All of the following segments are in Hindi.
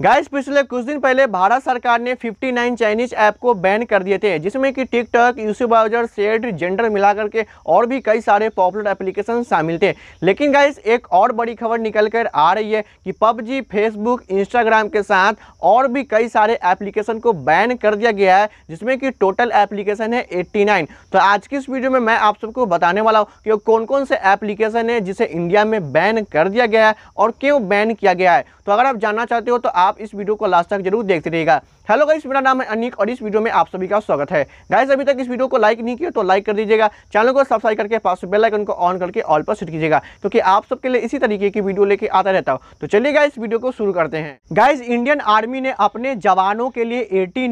गाइस, पिछले कुछ दिन पहले भारत सरकार ने 59 चाइनीज़ ऐप को बैन कर दिए थे, जिसमें कि टिकटॉक यूसी ब्राउज़र सेड जेंडर मिलाकर के और भी कई सारे पॉपुलर एप्लीकेशन शामिल थे। लेकिन गाइस, एक और बड़ी खबर निकल कर आ रही है कि पबजी, फेसबुक, इंस्टाग्राम के साथ और भी कई सारे एप्लीकेशन को बैन कर दिया गया है, जिसमें कि टोटल एप्लीकेशन है 89 तो आज की इस वीडियो में मैं आप सबको बताने वाला हूँ कि कौन कौन से एप्लीकेशन है जिसे इंडिया में बैन कर दिया गया है और क्यों बैन किया गया है। तो अगर आप जानना चाहते हो तो आप इस वीडियो को लास्ट तक ज़रूर देखते रहिएगा। हेलो गाइस मेरा नाम है अनिक और इस वीडियो में आप सभी का स्वागत है। गाइस अभी तक इस वीडियो को लाइक नहीं किया तो लाइक कर दीजिएगा। चैनल को सब्सक्राइब करके पास बेल आइकन को ऑन करके ऑल पर सेट कीजिएगा, क्योंकि आप सबके लिए इसी तरीके की वीडियो लेके आता रहता हूँ। तो चलिए गाइस वीडियो को शुरू करते हैं। गाइज़ इंडियन आर्मी ने अपने जवानों के लिए एटी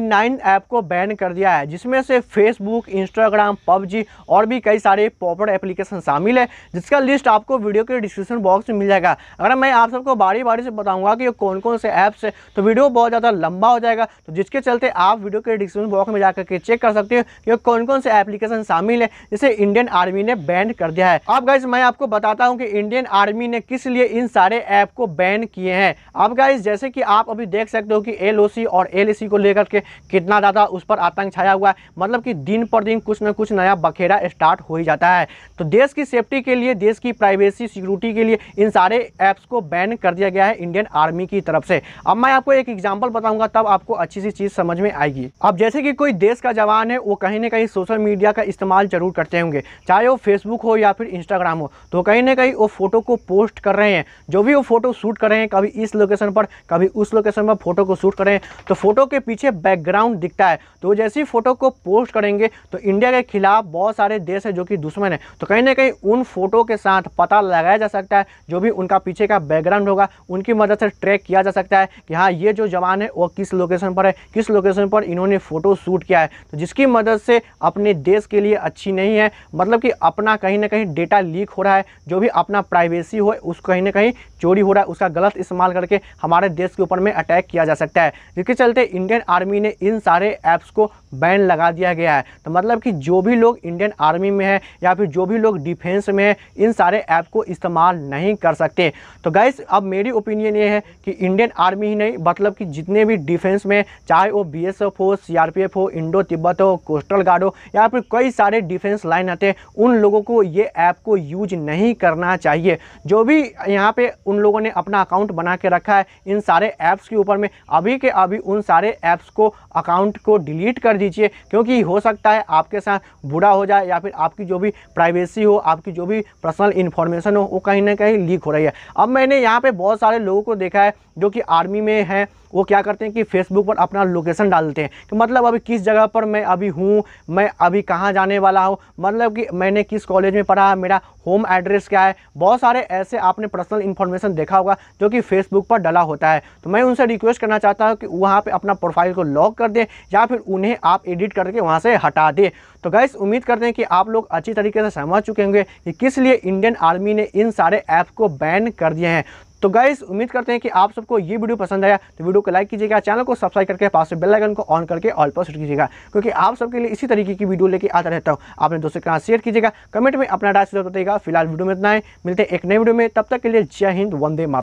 ऐप को बैन कर दिया है, जिसमें से फेसबुक इंस्टाग्राम पबजी और भी कई सारे पॉपुलर एप्लीकेशन शामिल है, जिसका लिस्ट आपको वीडियो के डिस्क्रिप्शन बॉक्स में मिल जाएगा। अगर मैं आप सबको बारी बारी से बताऊँगा कि कौन कौन से ऐप्स है तो वीडियो बहुत ज़्यादा लंबा हो जाएगा तो जिसके चलते आप वीडियो के डिस्क्रिप्शन बॉक्स में जाकर के चेक कर सकते हो कि कौन कौन से एप्लीकेशन शामिल है, जिसे इंडियन आर्मी ने बैन कर दिया है। अब गाइज़ मैं आपको बताता हूँ कि इंडियन आर्मी ने किस लिए इन सारे ऐप को बैन किए हैं। अब गाइज़ जैसे कि आप अभी देख सकते हो कि एलओसी और एल को लेकर के कितना ज़्यादा उस पर आतंक छाया हुआ है। मतलब कि दिन पर दिन कुछ ना कुछ नया बखेरा स्टार्ट हो ही जाता है। तो देश की सेफ्टी के लिए, देश की प्राइवेसी सिक्योरिटी के लिए इन सारे ऐप्स को बैन कर दिया गया है इंडियन आर्मी की तरफ़ से। अब मैं आपको एक एग्ज़ाम्पल बताऊँगा, तब आपको अच्छी सी चीज़ समझ में आएगी। अब जैसे कि कोई देश का जवान है, वो कहीं ना कहीं सोशल मीडिया का इस्तेमाल ज़रूर करते होंगे, चाहे वो फेसबुक हो या फिर इंस्टाग्राम हो। तो कहीं ना कहीं वो फ़ोटो को पोस्ट कर रहे हैं। जो भी वो फ़ोटो शूट कर रहे हैं, कभी इस लोकेशन पर, कभी उस लोकेशन पर फ़ोटो को शूट कर रहे हैं तो फ़ोटो के पीछे बैकग्राउंड दिखता है। तो जैसे ही फ़ोटो को पोस्ट करेंगे तो इंडिया के खिलाफ बहुत सारे देश है जो कि दुश्मन है। तो कहीं ना कहीं उन फ़ोटो के साथ पता लगाया जा सकता है, जो भी उनका पीछे का बैकग्राउंड होगा, उनकी मदद से ट्रैक किया जा सकता है कि हाँ ये जो जवान है, वो किस लोकेशन पर है, किस लोकेशन पर, इन्होंने फ़ोटो शूट किया है। तो जिसकी मदद से अपने देश के लिए अच्छी नहीं है मतलब कि अपना कहीं ना कहीं डेटा लीक हो रहा है, जो भी अपना प्राइवेसी हो, उस कहीं ना कहीं चोरी हो रहा है, उसका गलत इस्तेमाल करके हमारे देश के ऊपर में अटैक किया जा सकता है। जिसके चलते इंडियन आर्मी ने इन सारे ऐप्स को बैन लगा दिया गया है। तो मतलब कि जो भी लोग इंडियन आर्मी में है या फिर जो भी लोग डिफेंस में है, इन सारे ऐप को इस्तेमाल नहीं कर सकते। तो गाइस अब मेरी ओपिनियन ये है कि इंडियन आर्मी ही नहीं मतलब कि जितने भी डिफेंस में, चाहे वो बीएसएफ हो सीआरपीएफ हो इंडो तिब्बत हो कोस्टल गार्ड हो, या फिर कई सारे डिफेंस लाइन आते हैं, उन लोगों को ये ऐप को यूज़ नहीं करना चाहिए। जो भी यहाँ पे उन लोगों ने अपना अकाउंट बना के रखा है, इन सारे ऐप्स के ऊपर में, अभी के अभी उन सारे ऐप्स को अकाउंट को डिलीट कर दीजिए, क्योंकि हो सकता है आपके साथ बुरा हो जाए या फिर आपकी जो भी प्राइवेसी हो, आपकी जो भी पर्सनल इन्फॉर्मेशन हो, वो कहीं ना कहीं लीक हो रही है। अब मैंने यहाँ पर बहुत सारे लोगों को देखा है जो कि आर्मी में है वो क्या करते हैं कि फेसबुक पर अपना लोकेशन डालते हैं कि मतलब अभी किस जगह पर मैं अभी हूँ, मैं अभी कहाँ जाने वाला हूँ मतलब कि मैंने किस कॉलेज में पढ़ा, मेरा होम एड्रेस क्या है? बहुत सारे ऐसे आपने पर्सनल इन्फॉर्मेशन देखा होगा जो कि फेसबुक पर डला होता है। तो मैं उनसे रिक्वेस्ट करना चाहता हूँ कि वहाँ पर अपना प्रोफ़ाइल को लॉक कर दें या फिर उन्हें आप एडिट करके वहाँ से हटा दें। तो गैस उम्मीद करते हैं कि आप लोग अच्छी तरीके से समझ चुके होंगे कि किस लिए इंडियन आर्मी ने इन सारे ऐप को बैन कर दिए हैं। तो गाइज़ उम्मीद करते हैं कि आप सबको ये वीडियो पसंद आया। तो वीडियो को लाइक कीजिएगा चैनल को सब्सक्राइब करके, पास में बेल आइकन को ऑन करके ऑल पर सेट कीजिएगा। क्योंकि आप सबके लिए इसी तरीके की वीडियो लेके आता रहता हूँ। आपने दोस्तों के साथ शेयर कीजिएगा। कमेंट में अपना डाय सुझाव बताइएगा फ़िलहाल वीडियो में इतना है। मिलते हैं एक नए वीडियो में। तब तक के लिए जय हिंद, वंदे मातरम।